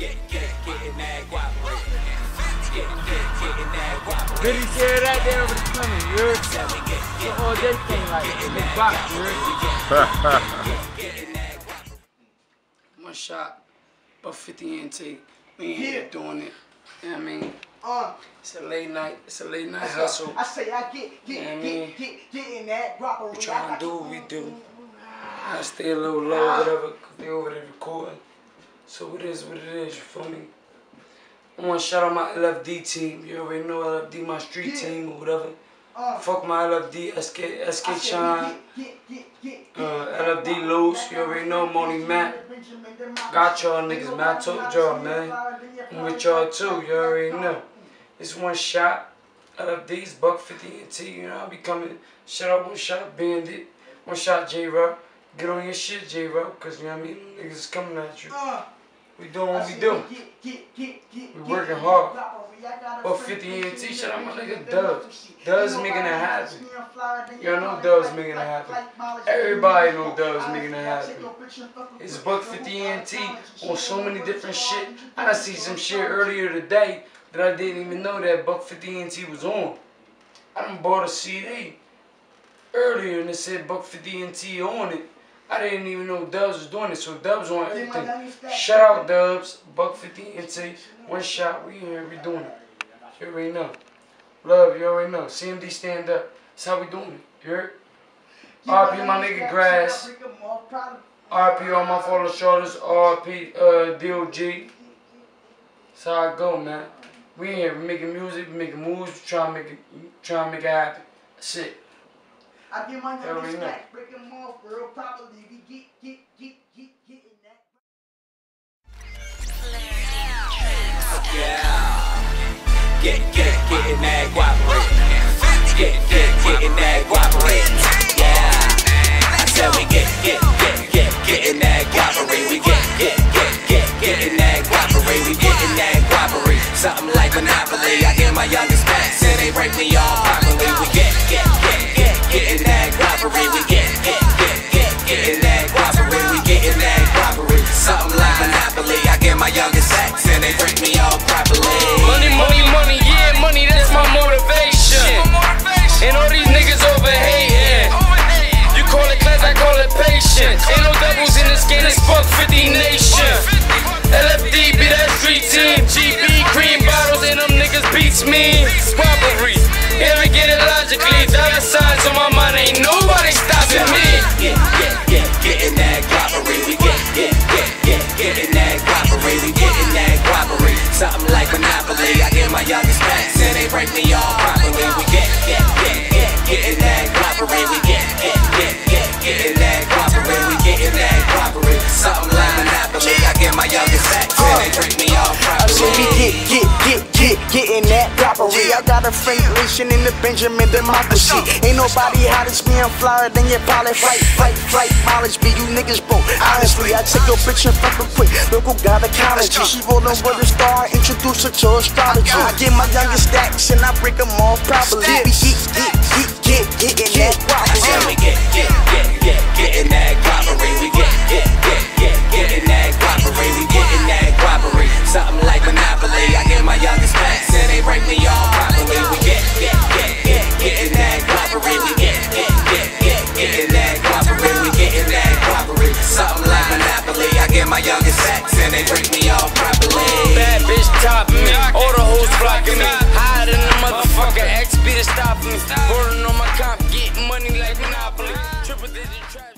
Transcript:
Get, get, getting that guapery. Get, get, getting that guap. Really share that there over the coming, you heard? Tell The get, all day thing like big box, you heard? getting that guapery. one shot, but 50 intake. We ain't here doing it. You know what I mean? Uh, It's a late night. It's a late night I hustle. I say I get get Yeah, I get, get get in that robbery. We trying to do what we do. I stay a little low, whatever, cause they over there recording. So it is what it is, you feel me? I want to shout out my LFD team. You already know LFD, my street Yeah. team or whatever. Uh, Fuck my LFD, SK, SK Shine, uh, LFD Loose, you already know Money Matt. Got y'all niggas, man. I told y'all, man. I'm with y'all too, you already know. It's one shot. LFD's Buck 50 and T, you know, I'll be coming. Shout out one shot Bandit, one shot J Rock. Get on your shit, J Rock, cause you know what I mean? Niggas is coming at you. We doing what we do. We working hard. that robbery. I got a Buck 50 and that T, shit shout out my that nigga Dubs. Dubs making it happen. a Y'all know Dubs making it happen. Everybody know Dubs making it happen. your picture and fuck It's Buck you. 50 and T on so many different shit. I done see some shit earlier today that I didn't even know that Buck 50 and T was on. I done bought a CD earlier and it said Buck 50 and T on it. I didn't even know Dubs was doing it, so Dubs on everything. Shout out Dubs, Buck 50 and T. One shot, we in here, we doing it. You already know. Love, you already know. CMD stand up. That's how we doing it. You heard? RP my nigga Grass. RP on my fallen shoulders. RP uh, DOG. That's how I go, man. We in here, we making music, we making moves, trying to make it, trying to make it happen. That's it. I get my Every youngest night. back, break them off real properly. We get, get, get, get, get in that. Yeah. Get, get, getting that guap rate. Get, get, getting that guap. Yeah. I said we get, get, get, get, getting that guap. We get, get, get, get, getting that guap rate. We getting that guapery. Something like Monopoly. I hear my youngest back, say they break me off niggas beats me. Robbery, never get it logically. Dollar signs on my mind, ain't nobody stopping me. Get, get, get, getting that guapery. We get, get, get, get, getting that guapery. We getting that guapery. Something like Monopoly. I get my youngest back, say they break me off a friend nation in the Benjamin Democracy. Ain't nobody hot as me, I'm flyer than your pilot. Flight, flight, flight, mileage be you niggas broke. Honestly, I take your bitch and fuck her quick. Local gynecology. She rollin' with a star, introduce her to astrology. I get my youngest stacks and I break them off properly. We get, get, get, get, get in that Say robbery. we get, get, get, get, they break me off properly. Bad bitch topping me, all the hoes blocking me. Higher than the motherfucker, XP to stop me. Burning on my comp, getting money like Monopoly. Triple digit.